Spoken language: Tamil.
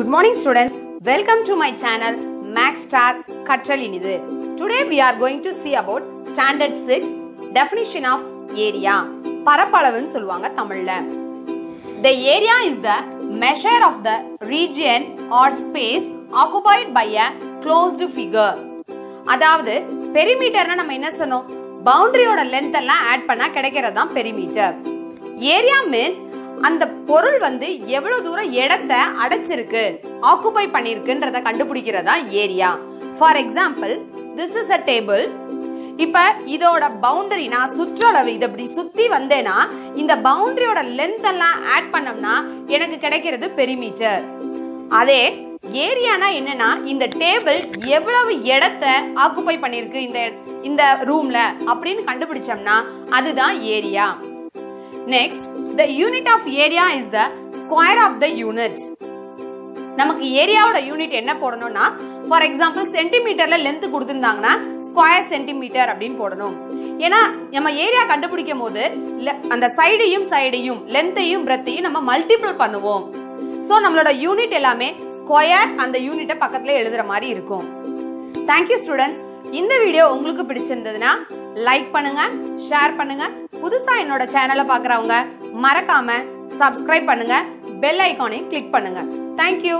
Good morning students welcome to my channel Max Star கற்றல் இனிது today we are going to see about standard six definition of area பரப்பளவுன்னு சொல்லுவாங்க தமிழ்ல the area is the measure of the region or space occupied by a closed figure அதாவது பெரிமீட்டர்னா நம்ம என்ன சொன்னோம் பவுண்டரியோட லென்த் எல்லாம் ஆட் பண்ணா கிடைக்கிறது தான் பெரிமீட்டர் ஏரியா மீன்ஸ் அந்த பொருள் வந்து எவ்வளவு தூரம் இடத்த அடைச்சிருக்கு ஆக்குபை பண்ணிருக்குன்றத கண்டுபிடிக்கிறதா area. For example this is a table இப்ப இதோட பவுண்டரி நான் சுற்றளவு இது அப்படி சுத்தி வந்தேன்னா இந்த பவுண்டரியோட லென்த் எல்லாம் ஆட் பண்ணோம்னா எனக்கு கிடைக்கிறது பெரிமீட்டர் அதே ஏரியானா என்னன்னா இந்த டேபிள் எவ்வளவு இடத்த ஆக்குபை பண்ணிருக்கு இந்த இந்த ரூம்ல அப்படின்னு கண்டுபிடிச்சோம்னா அதுதான் area. Next the unit of area is the square of the unit நமக்கு ஏரியாவோட யூனிட் என்ன போடணும்னா ஃபார் எக்ஸாம்பிள் சென்டிமீட்டர்ல லென்த் கொடுத்துருந்தாங்கன்னா ஸ்கொயர் சென்டிமீட்டர் அப்படின்னு போடணும். ஏன்னா நம்ம ஏரியா கண்டுபிடிக்கும் போது அந்த சைடையும் சைடையும் லென்த்தையும் பிரெத்தையும் நம்ம மல்டிபிள் பண்ணுவோம். ஸோ நம்மளோட யூனிட் எல்லாமே ஸ்கொயர் அந்த யூனிட்டை பக்கத்துல எழுதுற மாதிரி இருக்கும். தேங்க்யூ ஸ்டூடெண்ட்ஸ் இந்த வீடியோ உங்களுக்கு பிடிச்சிருந்ததுன்னா லைக் பண்ணுங்க ஷேர் பண்ணுங்க. புதுசா என்னோட சேனலை பார்க்குறவங்க மறக்காம சப்ஸ்கிரைப் பண்ணுங்க. பெல் ஐக்கானையும் கிளிக் பண்ணுங்க. தேங்க்யூ